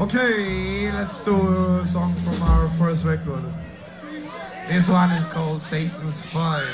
Okay, let's do a song from our first record. This one is called Satan's Fire.